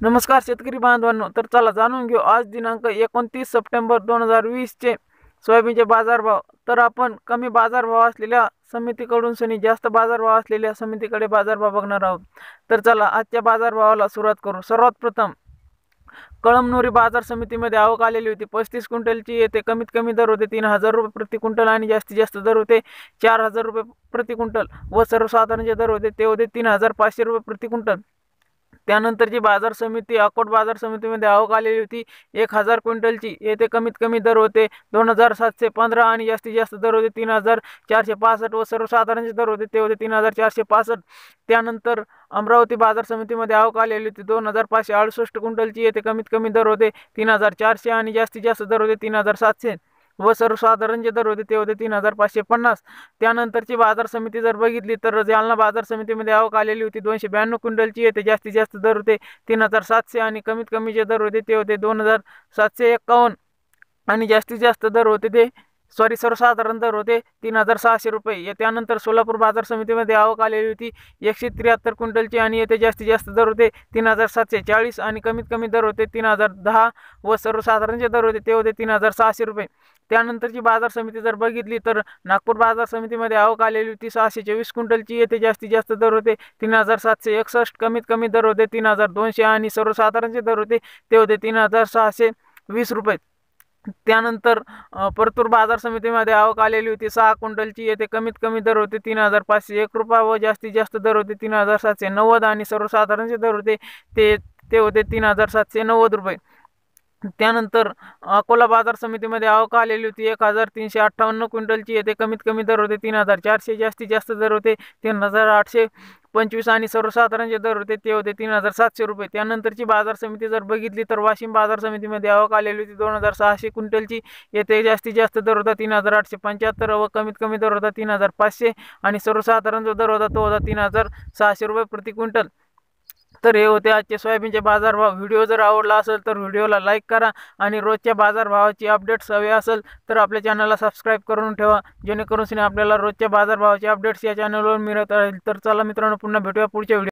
नमस्कार शेतकरी बांधवांनो. तर चला जाणून घेऊ आज दिनांक एकोणतीस सप्टेंबर दोन हजार वीसचे सोयाबीनचे बाजारभाव. तर आपण कमी बाजारभाव असलेल्या समितीकडून सनी जास्त बाजारभाव असलेल्या समितीकडे बाजारभाव बघणार आहोत. तर चला आजच्या बाजारभावाला सुरुवात करू. सर्वात प्रथम कळमनुरी बाजार समितीमध्ये आवक आलेली होती. पस्तीस क्विंटलची येते. कमीत कमी दर होते तीन हजार रुपये प्रति क्विंटल आणि जास्तीत जास्त दर होते चार हजार रुपये प्रति क्विंटल व सर्वसाधारण जे दर होते. ते होते तीन हजार पाचशे रुपये प्रति क्विंटल. त्यानंतरची बाज़ार समिती, अकोट बाज़ार समितीमध्ये आवक होती. एक हज़ार क्विंटलची. येथे कमीत कमी दर होते दोन हज़ार सातशे आणि जास्तीत जास्त दर होते तीन हज़ार चारशे पासष्ट व सर्वसाधारणचे दर होते ते होते तीन हज़ार चारशे पासष्ट. त्यानंतर अमरावती बाज़ार समितीमध्ये आवक होती दोन हज़ार पाचशे अडुसष्ट क्विंटलची. येथे कमीत कमी दर होते तीन हज़ार चारशे आणि जास्तीत जास्त दर होते तीन हज़ार सातशे. व सर्वसाधारण जे दर होते ते होते तीन हजार पाचशे पन्नास. त्यानंतरची बाजार समिती जर बघितली तर जालना बाजार समितीमध्ये आवक आलेली होती. दोनशे ब्याण्णव क्विंटलची येते. जास्तीत जास्त दर होते तीन हजार सातशे आणि कमीत कमी जे दर होते ते होते दोन हजार सातशे एक्कावन्न आणि जास्तीत जास्त दर होते ते सॉरी सर्वसाधारण दर होते तीन हजार सहाशे रुपये. त्यानंतर सोलापूर बाजार समितीमध्ये आवक आलेली होती. एकशे त्र्याहत्तर क्विंटलची आणि येथे जास्तीत जास्त दर होते तीन हजार सातशे चाळीस आणि कमीत कमी दर होते तीन हजार दहा व सर्वसाधारण जे दर होते ते होते तीन हजार सहाशे रुपये. त्यानंतरची बाजार समिती जर बघितली तर नागपूर बाजार समितीमध्ये आवक आलेली होती सहाशे चोवीस क्विंटलची. येथे जास्तीत जास्त दर होते तीन हजार सातशे एकसष्ट कमीत कमी दर होते तीन हजार दोनशे आणि सर्वसाधारणचे दर होते ते होते तीन हजार सहाशे वीस रुपये. त्यानंतर परतूर बाजार समितीमध्ये आवक आलेली होती. सहा क्विंटलची येथे कमीत कमी दर होते तीन हजार पाचशे. एक रुपया व जास्तीत जास्त दर होते तीन हजार सातशे नव्वद आणि सर्वसाधारणचे दर होते ते ते होते तीन हजार सातशे नव्वद रुपये. त्यानंतर अकोला बाजार समितीमध्ये आवक आलेली होती. एक हजार तीनशे अठ्ठावन्न क्विंटलची. येते कमीत कमी दर होते तीन हजार चारशे. जास्तीत जास्त दर होते तीन हजार आठशे पंचवीस आणि सर्वसाधारण जे दर होते ते होते तीन हजार सातशे रुपये. त्यानंतरची बाजार समिती जर बघितली तर वाशिम बाजार समितीमध्ये आवक आलेली होती दोन हजार सहाशे क्विंटलची. येथे जास्तीत जास्त दर होता तीन हजार आठशे पंच्याहत्तर व कमीत कमी दर होता तीन हजार पाचशे आणि सर्वसाधारण जो दर होता तो होता तीन हजार सहाशे रुपये प्रति क्विंटल. तर हे होते आजचे सोयाबीनचे बाजारभाव. व्हिडिओ जर आवडला असेल तर व्हिडिओला लाईक करा आणि रोजच्या बाजारभावाची अपडेट्स हवे असेल तर आपल्या चॅनलला सबस्क्राईब करून ठेवा. जेणेकरून आपल्याला रोजच्या बाजारभावाचे अपडेट्स या चॅनलवर मिळत राहील. तर चला मित्रांनो, पुन्हा भेटूया पुढच्या व्हिडिओ